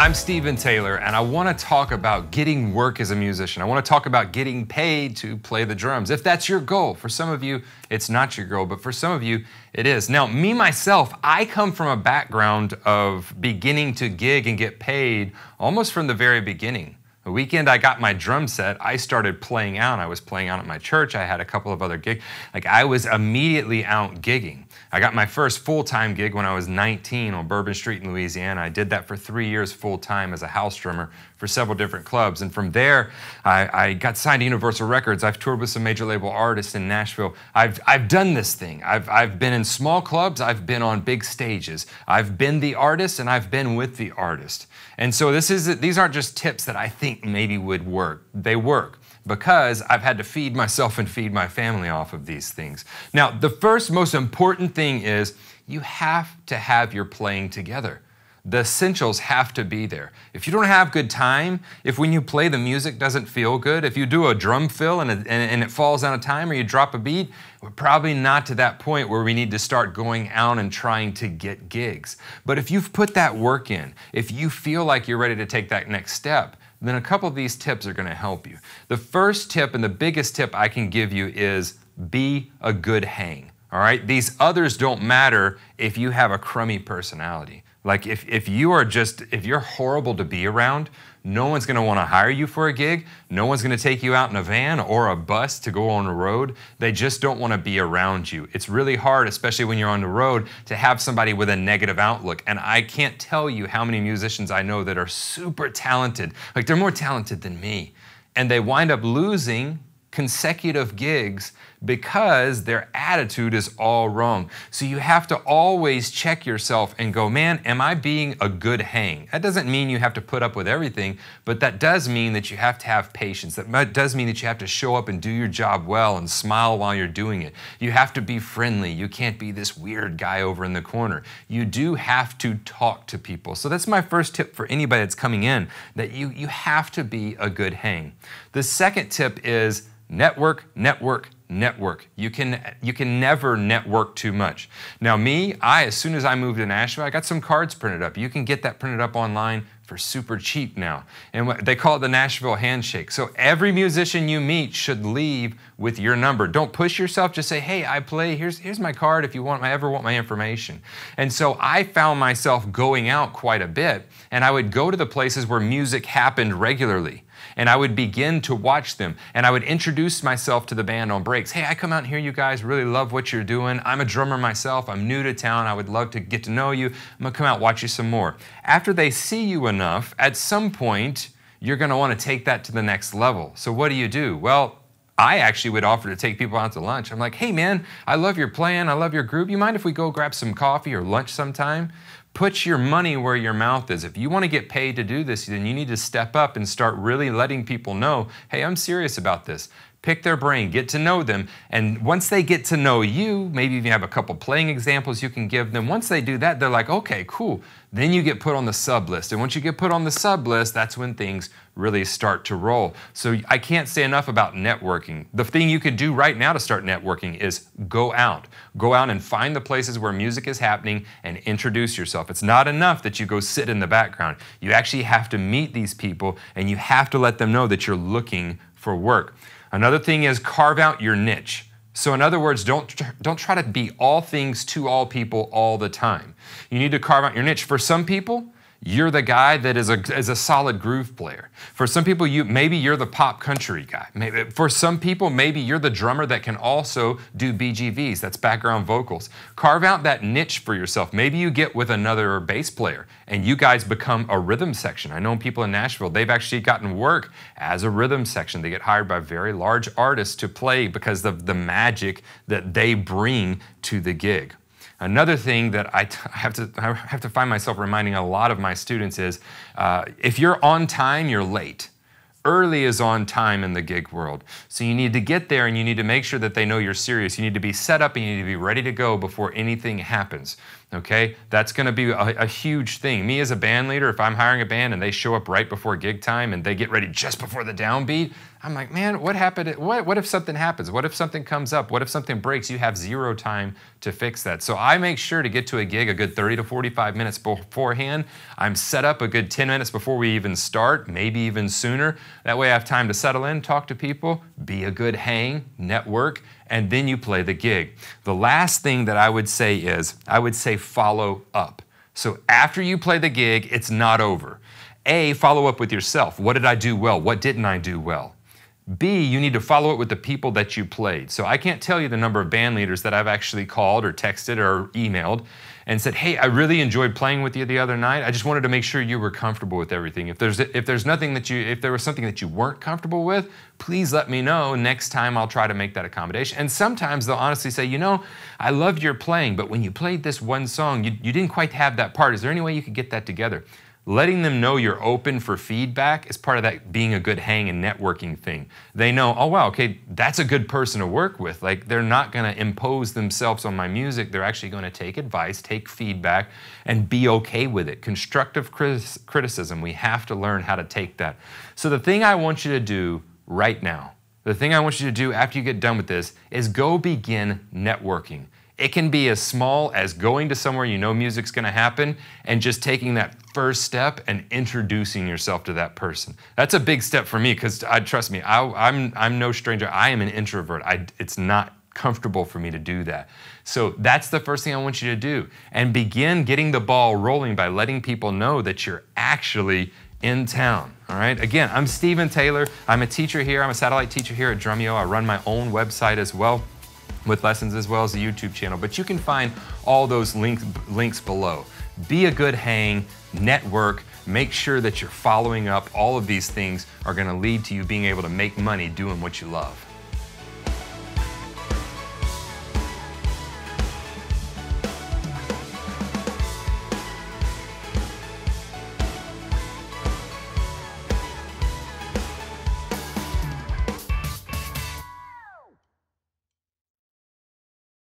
I'm Stephen Taylor, and I want to talk about getting work as a musician. I want to talk about getting paid to play the drums. If that's your goal, for some of you, it's not your goal, but for some of you, it is. Now, me myself, I come from a background of beginning to gig and get paid almost from the very beginning. The weekend I got my drum set, I started playing out. I was playing out at my church. I had a couple of other gigs. Like I was immediately out gigging. I got my first full-time gig when I was 19 on Bourbon Street in Louisiana. I did that for three years full-time as a house drummer for several different clubs. And from there, I, I, got signed to Universal Records. I've toured with some major label artists in Nashville. I've, I've done this thing. I've, I've been in small clubs. I've been on big stages. I've been the artist and I've been with the artist. And so this is, these aren't just tips that I think maybe would work. They work because I've had to feed myself and feed my family off of these things. Now, the first most important thing is you have to have your playing together. The essentials have to be there. If you don't have good time, if when you play the music doesn't feel good, if you do a drum fill and, it, and it falls out of time or you drop a beat, we're probably not to that point where we need to start going out and trying to get gigs. But if you've put that work in, if you feel like you're ready to take that next step, then a couple of these tips are going to help you. The first tip and the biggest tip I can give you is be a good hang. All right? These others don't matter if you have a crummy personality. Like if, if you are just, if you're horrible to be around, no one's want to hire you for a gig. No one's to take you out in a van or a bus to go on the road. They just don't want to be around you. It's really hard, especially when you're on the road, to have somebody with a negative outlook. And I can't tell you how many musicians I know that are super talented. Like they're more talented than me. And they wind up losing consecutive gigs because their attitude is all wrong. So you have to always check yourself and go, man, am I being a good hang? That doesn't mean you have to put up with everything, but that does mean that you have to have patience. That does mean that you have to show up and do your job well and smile while you're doing it. You have to be friendly. You can't be this weird guy over in the corner. You do have to talk to people. So that's my first tip for anybody that's coming in, that you, you have to be a good hang. The second tip is network, network, network. You can, you can never network too much. Now me, I, as soon as I moved to Nashville, I got some cards printed up. You can get that printed up online for super cheap now. And they call it the Nashville handshake. So every musician you meet should leave with your number. Don't push yourself, just say, hey, I play, here's, here's my card if you want, I ever want my information. And so I found myself going out quite a bit, and I would go to the places where music happened regularly and I would begin to watch them. And I would introduce myself to the band on breaks. Hey, I come out here, you guys, really love what you're doing. I'm a drummer myself. I'm new to town. I would love to get to know you. I'm gonna come out, watch you some more. After they see you enough, at some point, you're gonna wanna take that to the next level. So what do you do? Well, I actually would offer to take people out to lunch. I'm like, hey man, I love your plan, I love your group. You mind if we go grab some coffee or lunch sometime? Put your money where your mouth is. If you want to get paid to do this, then you need to step up and start really letting people know, hey, I'm serious about this pick their brain, get to know them, and once they get to know you, maybe you have a couple playing examples you can give them, once they do that, they're like, okay, cool. Then you get put on the sub list. And once you get put on the sub list, that's when things really start to roll. So I can't say enough about networking. The thing you could do right now to start networking is go out. Go out and find the places where music is happening and introduce yourself. It's not enough that you go sit in the background. You actually have to meet these people and you have to let them know that you're looking for work. Another thing is carve out your niche. So in other words, don't, don't try to be all things to all people all the time. You need to carve out your niche. For some people, you're the guy that is a, is a solid groove player. For some people, you maybe you're the pop country guy. Maybe, for some people, maybe you're the drummer that can also do BGVs, that's background vocals. Carve out that niche for yourself. Maybe you get with another bass player and you guys become a rhythm section. I know people in Nashville, they've actually gotten work as a rhythm section. They get hired by very large artists to play because of the magic that they bring to the gig. Another thing that I, have to, I have to find myself reminding a lot of my students is uh, if you're on time, you're late. Early is on time in the gig world. So you need to get there and you need to make sure that they know you're serious. You need to be set up and you need to be ready to go before anything happens. Okay? That's going to be a, a, huge thing. Me as a band leader, if I'm hiring a band and they show up right before gig time and they get ready just before the downbeat, I'm like, man, what happened? What, what if something happens? What if something comes up? What if something breaks? You have zero time to fix that. So I make sure to get to a gig a good 30 to 45 minutes beforehand. I'm set up a good 10 minutes before we even start, maybe even sooner. That way I have time to settle in, talk to people, be a good hang, network, and then you play the gig. The last thing that I would say is I would say follow up. So after you play the gig, it's not over. A, follow up with yourself. What did I do well? What didn't I do well? B, you need to follow it with the people that you played. So I can't tell you the number of band leaders that I've actually called or texted or emailed and said, "Hey, I really enjoyed playing with you the other night. I just wanted to make sure you were comfortable with everything. If there's if there's nothing that you if there was something that you weren't comfortable with, please let me know. Next time I'll try to make that accommodation." And sometimes they'll honestly say, "You know, I loved your playing, but when you played this one song, you, you didn't quite have that part. Is there any way you could get that together?" Letting them know you're open for feedback is part of that being a good hang and networking thing. They know, oh wow, okay, that's a good person to work with. Like they're not to impose themselves on my music. They're actually to take advice, take feedback, and be okay with it. Constructive criticism, we have to learn how to take that. So the thing I want you to do right now, the thing I want you to do after you get done with this is go begin networking. It can be as small as going to somewhere you know music's gonna happen and just taking that first step and introducing yourself to that person. That's a big step for me because I trust me, I, am I'm, I'm no stranger. I am an introvert. I, it's not comfortable for me to do that. So that's the first thing I want you to do. And begin getting the ball rolling by letting people know that you're actually in town. All right. Again, I'm Stephen Taylor. I'm a teacher here. I'm a satellite teacher here at Drumeo. I run my own website as well with lessons as well as the YouTube channel. But you can find all those link, links below. Be a good hang, network, make sure that you're following up. All of these things are gonna lead to you being able to make money doing what you love.